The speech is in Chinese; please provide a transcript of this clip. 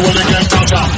我们的憋